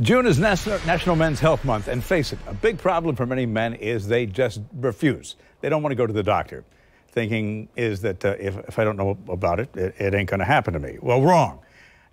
June is National Men's Health Month, and face it, a big problem for many men is they just refuse. They don't want to go to the doctor. Thinking is that uh, if, if I don't know about it, it, it ain't going to happen to me. Well, wrong.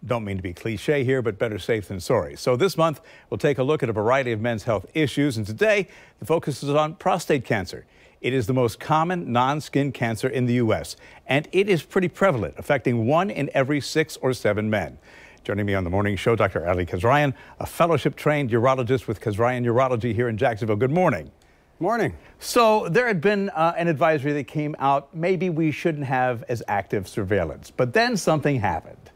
Don't mean to be cliche here, but better safe than sorry. So this month, we'll take a look at a variety of men's health issues, and today, the focus is on prostate cancer. It is the most common non-skin cancer in the U.S., and it is pretty prevalent, affecting one in every six or seven men. Joining me on the morning show, Dr. Ali Kasraeian, a fellowship-trained urologist with Kasraeian Urology here in Jacksonville. Good morning. Morning. So there had been uh, an advisory that came out, maybe we shouldn't have as active surveillance, but then something happened.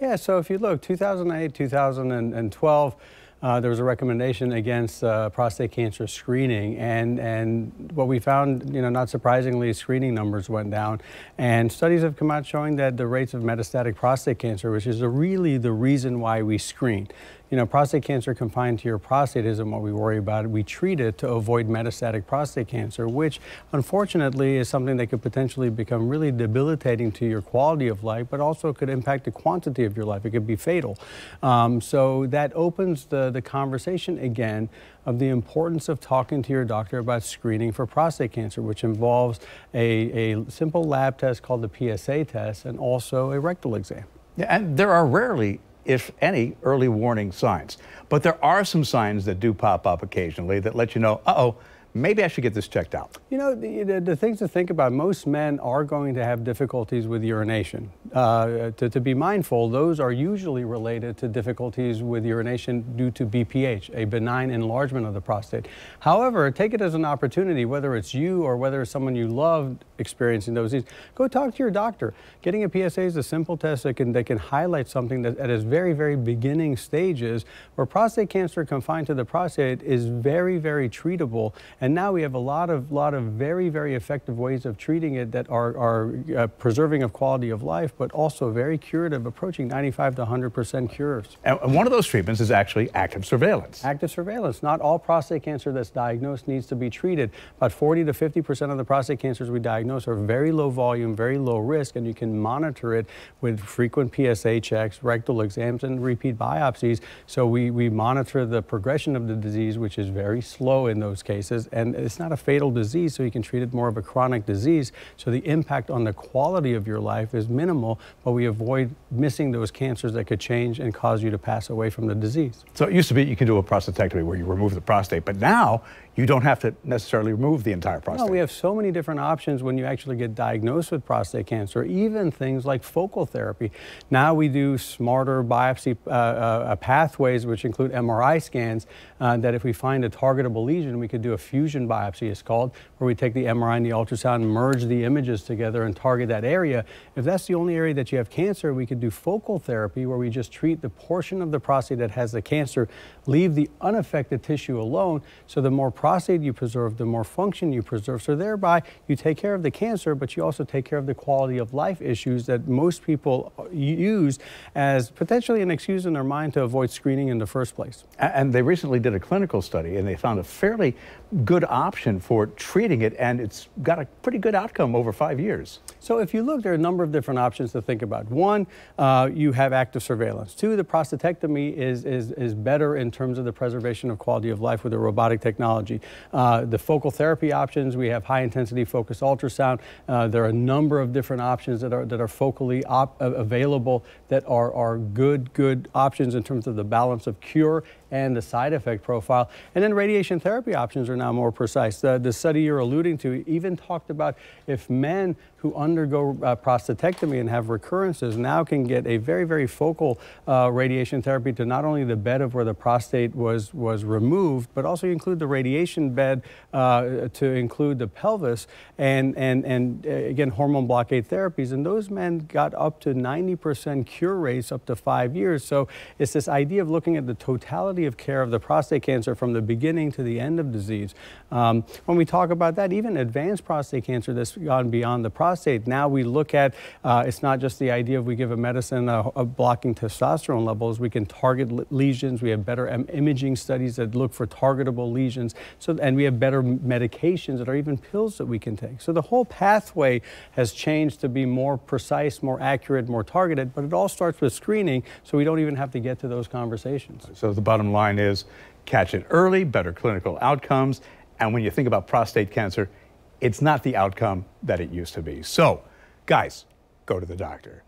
Yeah, so if you look, 2008, 2012, uh, there was a recommendation against uh, prostate cancer screening, and and what we found, you know, not surprisingly, screening numbers went down, and studies have come out showing that the rates of metastatic prostate cancer, which is really the reason why we screen, you know, prostate cancer confined to your prostate isn't what we worry about. We treat it to avoid metastatic prostate cancer, which unfortunately is something that could potentially become really debilitating to your quality of life, but also could impact the quantity of your life. It could be fatal. Um, so that opens the, the conversation again of the importance of talking to your doctor about screening for prostate cancer, which involves a, a simple lab test called the PSA test and also a rectal exam. Yeah, and there are rarely if any, early warning signs. But there are some signs that do pop up occasionally that let you know, uh-oh, maybe I should get this checked out. You know, the, the, the, things to think about, most men are going to have difficulties with urination. Uh, to, to be mindful, those are usually related to difficulties with urination due to BPH, a benign enlargement of the prostate. However, take it as an opportunity, whether it's you or whether it's someone you love experiencing those diseases, go talk to your doctor. Getting a PSA is a simple test that can, that can highlight something that at its very, very beginning stages where prostate cancer confined to the prostate is very, very treatable and now we have a lot of, lot of very, very effective ways of treating it that are, are uh, preserving of quality of life, but also very curative, approaching 95 to 100% cures. And one of those treatments is actually active surveillance. Active surveillance. Not all prostate cancer that's diagnosed needs to be treated. About 40 to 50% of the prostate cancers we diagnose are very low volume, very low risk, and you can monitor it with frequent PSA checks, rectal exams, and repeat biopsies. So we, we monitor the progression of the disease, which is very slow in those cases, and it's not a fatal disease, so you can treat it more of a chronic disease. So the impact on the quality of your life is minimal, but we avoid missing those cancers that could change and cause you to pass away from the disease. So it used to be you can do a prostatectomy where you remove the prostate, but now you don't have to necessarily remove the entire prostate. No, we have so many different options when you actually get diagnosed with prostate cancer, even things like focal therapy. Now we do smarter biopsy uh, uh, pathways, which include MRI scans, uh, that if we find a targetable lesion, we could do a fusion biopsy, is called, where we take the MRI and the ultrasound, merge the images together and target that area. If that's the only area that you have cancer, we could do focal therapy, where we just treat the portion of the prostate that has the cancer, leave the unaffected tissue alone, so the more prostate you preserve, the more function you preserve. So thereby, you take care of the cancer, but you also take care of the quality of life issues that most people uh, use as potentially an excuse in their mind to avoid screening in the first place. And they recently did a clinical study, and they found a fairly good option for treating it, and it's got a pretty good outcome over five years. So if you look, there are a number of different options to think about. One, uh, you have active surveillance. Two, the prostatectomy is, is, is better in terms of the preservation of quality of life with a robotic technology. Uh, the focal therapy options, we have high intensity focused ultrasound. Uh, there are a number of different options that are, that are focally op available that are, are good, good options in terms of the balance of cure and the side effect profile. And then radiation therapy options are now more precise. The, the study you're alluding to even talked about if men who undergo uh, prostatectomy and have recurrences now can get a very, very focal uh, radiation therapy to not only the bed of where the prostate was, was removed, but also include the radiation bed uh, to include the pelvis and, and, and uh, again, hormone blockade therapies. And those men got up to 90% cure rates up to five years. So it's this idea of looking at the totality of care of the prostate cancer from the beginning to the end of disease. Um, when we talk about that, even advanced prostate cancer that's gone beyond the prostate. Now we look at, uh, it's not just the idea of we give a medicine uh, blocking testosterone levels, we can target lesions, we have better imaging studies that look for targetable lesions, so, and we have better medications that are even pills that we can take. So the whole pathway has changed to be more precise, more accurate, more targeted, but it all starts with screening, so we don't even have to get to those conversations. So the bottom line is catch it early, better clinical outcomes. And when you think about prostate cancer, it's not the outcome that it used to be. So, guys, go to the doctor.